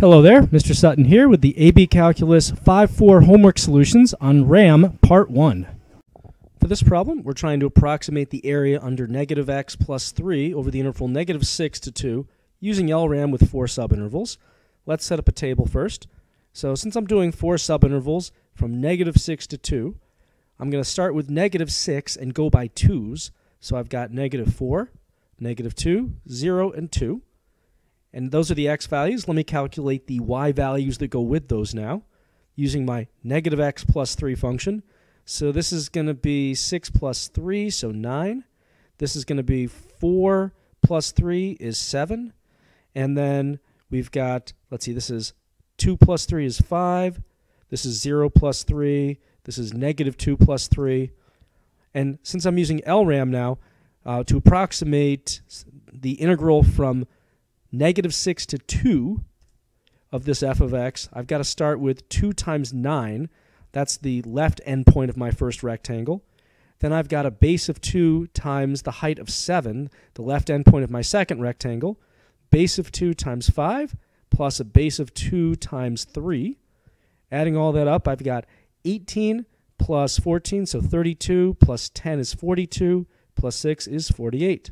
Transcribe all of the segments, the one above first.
Hello there, Mr. Sutton here with the AB Calculus 5-4 homework solutions on RAM Part 1. For this problem, we're trying to approximate the area under negative x plus 3 over the interval negative 6 to 2 using LRAM with four subintervals. Let's set up a table first. So since I'm doing four subintervals from negative 6 to 2, I'm going to start with negative 6 and go by 2's. So I've got negative 4, negative 2, 0, and 2. And those are the x values. Let me calculate the y values that go with those now using my negative x plus 3 function. So this is going to be 6 plus 3, so 9. This is going to be 4 plus 3 is 7. And then we've got, let's see, this is 2 plus 3 is 5. This is 0 plus 3. This is negative 2 plus 3. And since I'm using LRAM now, uh, to approximate the integral from negative 6 to 2 of this f of x, I've got to start with 2 times 9. That's the left endpoint of my first rectangle. Then I've got a base of 2 times the height of 7, the left endpoint of my second rectangle. Base of 2 times 5 plus a base of 2 times 3. Adding all that up, I've got 18 plus 14, so 32, plus 10 is 42, plus 6 is 48.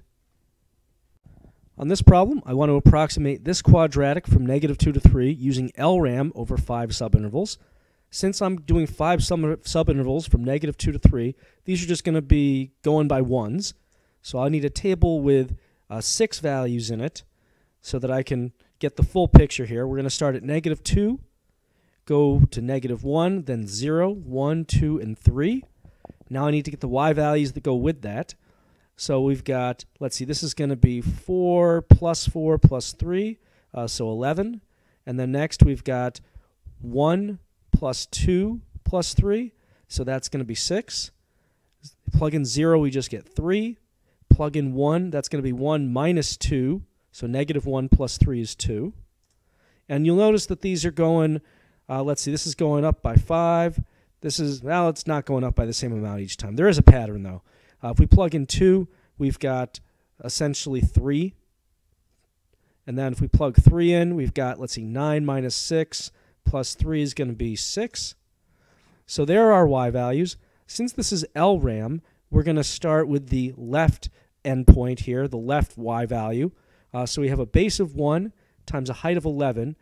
On this problem, I want to approximate this quadratic from negative 2 to 3 using LRAM over 5 subintervals. Since I'm doing 5 sub subintervals from negative 2 to 3, these are just going to be going by ones. So I need a table with uh, 6 values in it so that I can get the full picture here. We're going to start at negative 2, go to negative 1, then 0, 1, 2, and 3. Now I need to get the y values that go with that. So we've got, let's see, this is going to be 4 plus 4 plus 3, uh, so 11. And then next we've got 1 plus 2 plus 3, so that's going to be 6. Plug in 0, we just get 3. Plug in 1, that's going to be 1 minus 2, so negative 1 plus 3 is 2. And you'll notice that these are going, uh, let's see, this is going up by 5. This is, well, it's not going up by the same amount each time. There is a pattern, though. Uh, if we plug in 2, we've got essentially 3. And then if we plug 3 in, we've got, let's see, 9 minus 6 plus 3 is going to be 6. So there are our y values. Since this is LRAM, we're going to start with the left endpoint here, the left y value. Uh, so we have a base of 1 times a height of 11.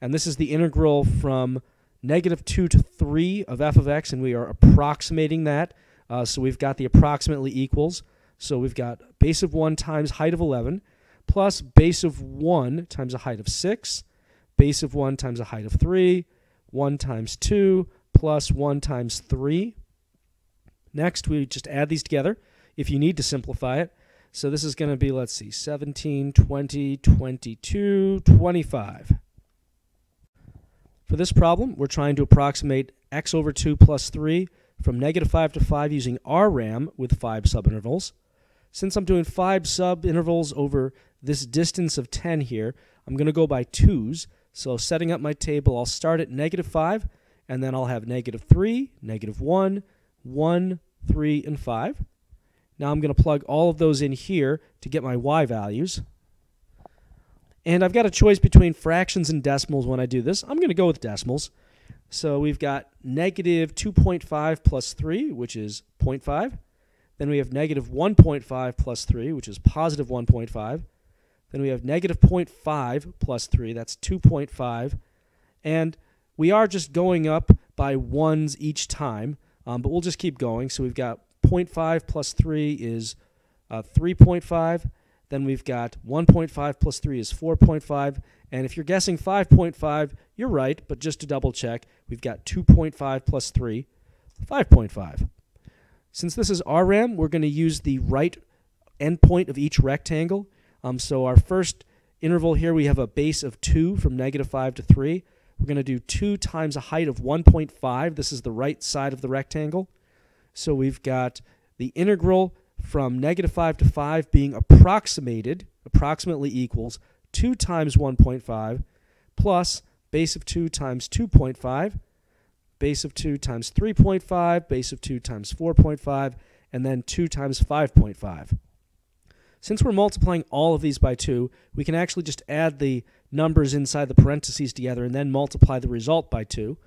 And this is the integral from negative 2 to 3 of f of x, and we are approximating that uh, so we've got the approximately equals. So we've got base of 1 times height of 11 plus base of 1 times a height of 6, base of 1 times a height of 3, 1 times 2 plus 1 times 3. Next, we just add these together if you need to simplify it. So this is going to be, let's see, 17, 20, 22, 25. For this problem, we're trying to approximate x over 2 plus 3 from negative 5 to 5 using RRAM with 5 subintervals. Since I'm doing 5 subintervals over this distance of 10 here, I'm going to go by 2's. So setting up my table, I'll start at negative 5, and then I'll have negative 3, negative 1, 1, 3, and 5. Now I'm going to plug all of those in here to get my y values. And I've got a choice between fractions and decimals when I do this. I'm going to go with decimals. So we've got negative 2.5 plus 3, which is 0.5. Then we have negative 1.5 plus 3, which is positive 1.5. Then we have negative 0.5 plus 3, that's 2.5. And we are just going up by ones each time, um, but we'll just keep going. So we've got 0.5 plus 3 is uh, 3.5. Then we've got 1.5 plus 3 is 4.5. And if you're guessing 5.5, you're right, but just to double check, we've got 2.5 plus 3, 5.5. Since this is RRAM, we're going to use the right endpoint of each rectangle. Um, so our first interval here, we have a base of 2 from negative 5 to 3. We're going to do 2 times a height of 1.5. This is the right side of the rectangle. So we've got the integral from negative 5 to 5 being approximated, approximately equals 2 times 1.5 plus base of 2 times 2.5, base of 2 times 3.5, base of 2 times 4.5, and then 2 times 5.5. Since we're multiplying all of these by 2, we can actually just add the numbers inside the parentheses together and then multiply the result by 2.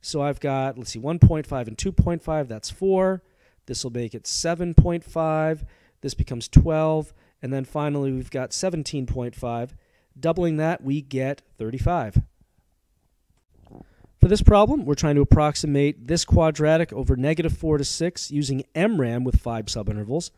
So I've got, let's see, 1.5 and 2.5, that's 4. This will make it 7.5. This becomes 12. And then finally, we've got 17.5. Doubling that, we get 35. For this problem, we're trying to approximate this quadratic over negative 4 to 6 using MRAM with 5 subintervals.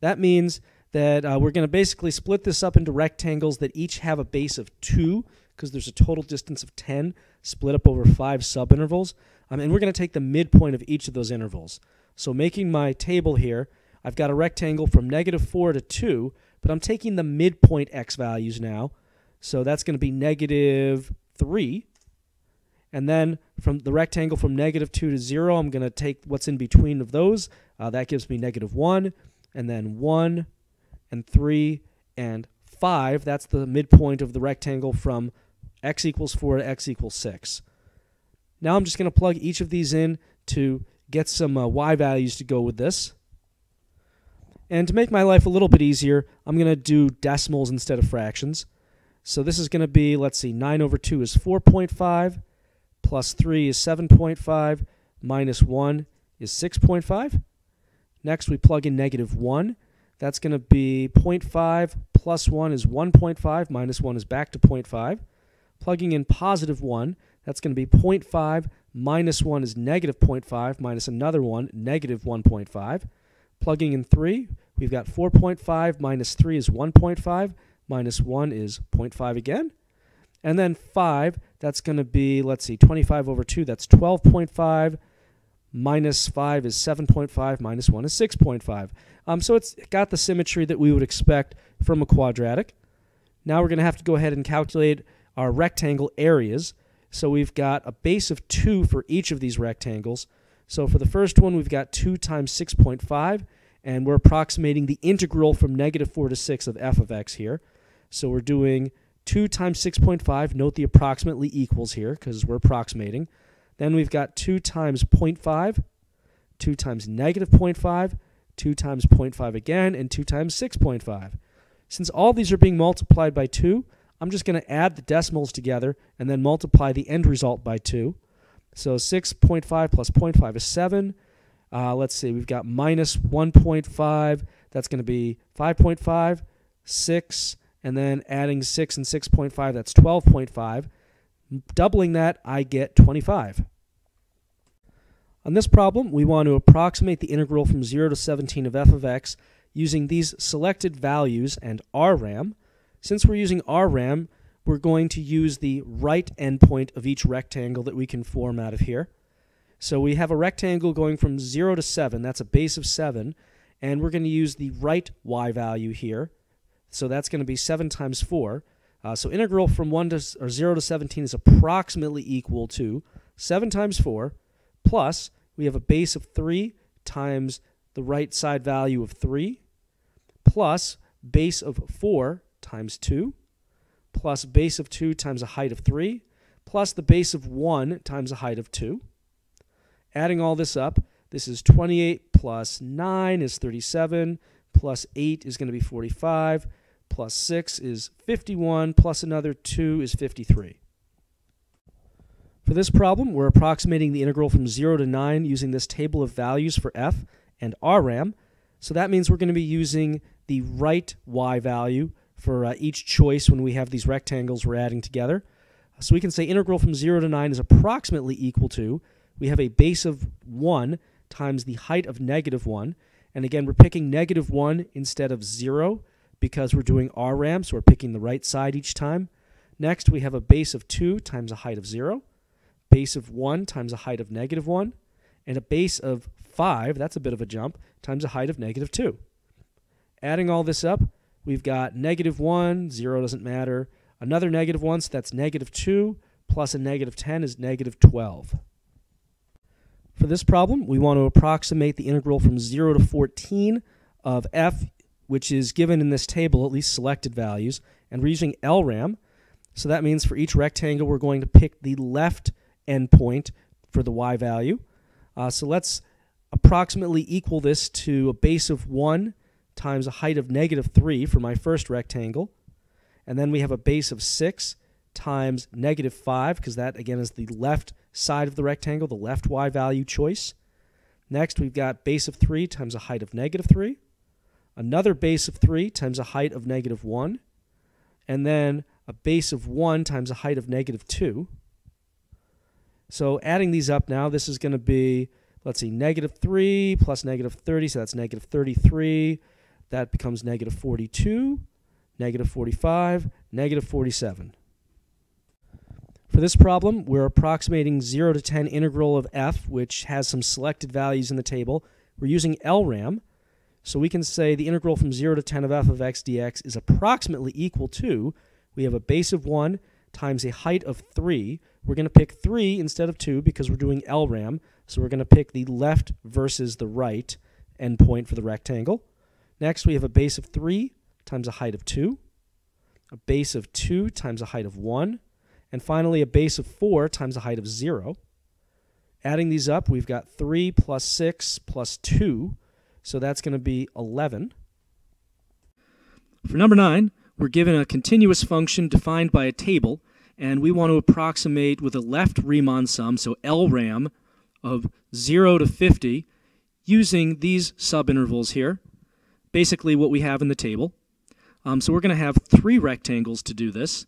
That means that uh, we're going to basically split this up into rectangles that each have a base of 2 because there's a total distance of 10 split up over 5 subintervals. Um, and we're going to take the midpoint of each of those intervals. So making my table here, I've got a rectangle from negative 4 to 2, but I'm taking the midpoint x values now. So that's going to be negative 3. And then from the rectangle from negative 2 to 0, I'm going to take what's in between of those. Uh, that gives me negative 1, and then 1, and 3, and 5. That's the midpoint of the rectangle from x equals 4 to x equals 6. Now I'm just going to plug each of these in to get some uh, y values to go with this. And to make my life a little bit easier, I'm going to do decimals instead of fractions. So this is going to be, let's see, 9 over 2 is 4.5, plus 3 is 7.5, minus 1 is 6.5. Next, we plug in negative 1. That's going to be 0.5 plus 1 is 1.5, minus 1 is back to 0.5. Plugging in positive 1, that's going to be 0.5 minus 1 is negative 0.5 minus another 1, negative 1.5. Plugging in 3, we've got 4.5 minus 3 is 1.5, minus 1 is 0.5 again. And then 5, that's going to be, let's see, 25 over 2, that's 12.5. Minus 5 is 7.5, minus 1 is 6.5. Um, so it's got the symmetry that we would expect from a quadratic. Now we're going to have to go ahead and calculate our rectangle areas. So we've got a base of 2 for each of these rectangles. So for the first one, we've got 2 times 6.5, and we're approximating the integral from negative 4 to 6 of f of x here. So we're doing 2 times 6.5. Note the approximately equals here because we're approximating. Then we've got 2 times 0.5, 2 times negative 0.5, 2 times 0.5 again, and 2 times 6.5. Since all these are being multiplied by 2, I'm just going to add the decimals together and then multiply the end result by 2. So 6.5 plus 0.5 is 7. Uh, let's see, we've got minus 1.5. That's going to be 5.5, 6, and then adding 6 and 6.5, that's 12.5. Doubling that, I get 25. On this problem, we want to approximate the integral from 0 to 17 of f of x using these selected values and RRAM. Since we're using RRAM, we're going to use the right endpoint of each rectangle that we can form out of here. So we have a rectangle going from 0 to 7, that's a base of 7, and we're going to use the right y value here. So that's going to be 7 times 4. Uh, so integral from 1 to or 0 to 17 is approximately equal to 7 times 4 plus we have a base of 3 times the right side value of 3 plus base of 4 times 2 plus base of 2 times a height of 3 plus the base of 1 times a height of 2. Adding all this up, this is 28 plus 9 is 37 plus 8 is going to be 45 plus 6 is 51 plus another 2 is 53. For this problem, we're approximating the integral from 0 to 9 using this table of values for f and RRAM. So that means we're going to be using the right y value for uh, each choice when we have these rectangles we're adding together. So we can say integral from 0 to 9 is approximately equal to, we have a base of 1 times the height of negative 1. And again, we're picking negative 1 instead of 0 because we're doing RRAM, so we're picking the right side each time. Next, we have a base of 2 times a height of 0, base of 1 times a height of negative 1, and a base of 5, that's a bit of a jump, times a height of negative 2. Adding all this up, we've got negative 1, 0 doesn't matter, another negative 1, so that's negative 2, plus a negative 10 is negative 12. For this problem, we want to approximate the integral from 0 to 14 of f which is given in this table, at least selected values, and we're using LRAM. So that means for each rectangle, we're going to pick the left endpoint for the y value. Uh, so let's approximately equal this to a base of 1 times a height of negative 3 for my first rectangle. And then we have a base of 6 times negative 5, because that, again, is the left side of the rectangle, the left y value choice. Next, we've got base of 3 times a height of negative 3. Another base of 3 times a height of negative 1. And then a base of 1 times a height of negative 2. So adding these up now, this is going to be, let's see, negative 3 plus negative 30, so that's negative 33. That becomes negative 42, negative 45, negative 47. For this problem, we're approximating 0 to 10 integral of f, which has some selected values in the table. We're using LRAM, so we can say the integral from 0 to 10 of f of x dx is approximately equal to, we have a base of 1 times a height of 3. We're going to pick 3 instead of 2 because we're doing LRAM, so we're going to pick the left versus the right endpoint for the rectangle. Next, we have a base of 3 times a height of 2, a base of 2 times a height of 1, and finally a base of 4 times a height of 0. Adding these up, we've got 3 plus 6 plus 2, so that's going to be 11. For number 9, we're given a continuous function defined by a table, and we want to approximate with a left Riemann sum, so LRAM, of 0 to 50, using these subintervals here, basically what we have in the table. Um, so we're going to have three rectangles to do this.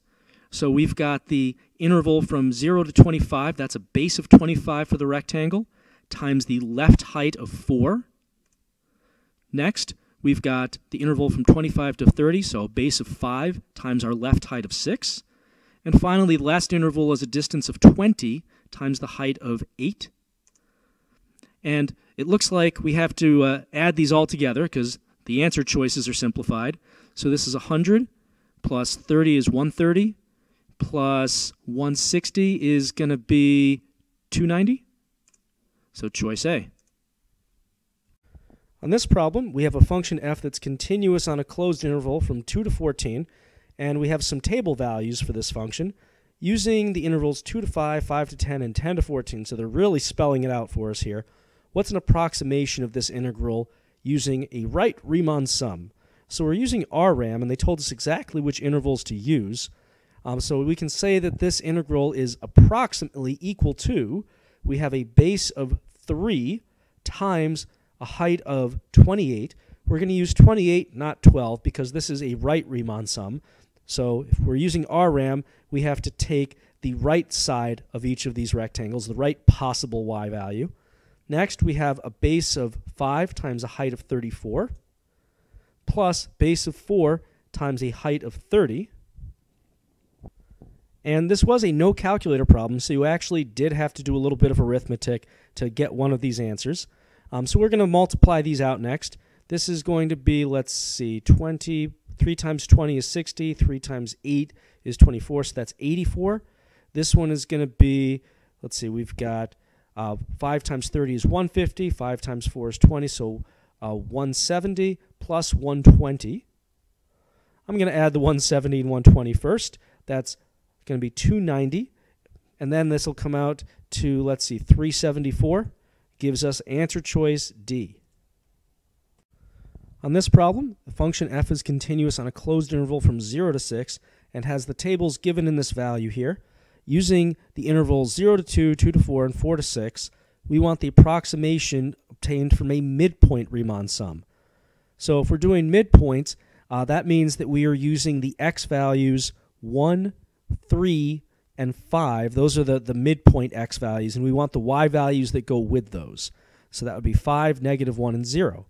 So we've got the interval from 0 to 25, that's a base of 25 for the rectangle, times the left height of 4. Next, we've got the interval from 25 to 30, so a base of 5 times our left height of 6. And finally, the last interval is a distance of 20 times the height of 8. And it looks like we have to uh, add these all together because the answer choices are simplified. So this is 100 plus 30 is 130 plus 160 is going to be 290. So choice A. On this problem, we have a function f that's continuous on a closed interval from 2 to 14, and we have some table values for this function using the intervals 2 to 5, 5 to 10, and 10 to 14, so they're really spelling it out for us here. What's an approximation of this integral using a right Riemann sum? So we're using RRAM, and they told us exactly which intervals to use. Um, so we can say that this integral is approximately equal to, we have a base of 3 times a height of 28. We're going to use 28, not 12, because this is a right Riemann sum. So if we're using RRAM, we have to take the right side of each of these rectangles, the right possible y value. Next, we have a base of 5 times a height of 34, plus base of 4 times a height of 30. And this was a no calculator problem, so you actually did have to do a little bit of arithmetic to get one of these answers. Um, so we're going to multiply these out next. This is going to be, let's see, 20, 3 times 20 is 60, 3 times 8 is 24, so that's 84. This one is going to be, let's see, we've got uh, 5 times 30 is 150, 5 times 4 is 20, so uh, 170 plus 120. I'm going to add the 170 and 120 first. That's going to be 290. And then this will come out to, let's see, 374. Gives us answer choice D. On this problem, the function f is continuous on a closed interval from 0 to 6 and has the tables given in this value here. Using the intervals 0 to 2, 2 to 4, and 4 to 6, we want the approximation obtained from a midpoint Riemann sum. So if we're doing midpoints, uh, that means that we are using the x values 1, 3, and 5. Those are the, the midpoint x values, and we want the y values that go with those. So that would be 5, negative 1, and 0.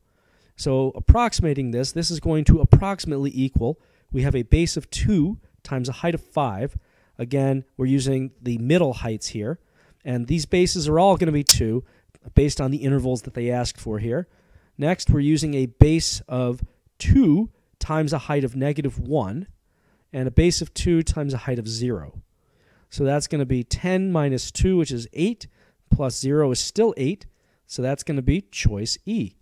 So approximating this, this is going to approximately equal, we have a base of 2 times a height of 5. Again, we're using the middle heights here. And these bases are all going to be 2 based on the intervals that they asked for here. Next, we're using a base of 2 times a height of negative 1 and a base of 2 times a height of 0. So that's going to be 10 minus 2, which is 8, plus 0 is still 8. So that's going to be choice E.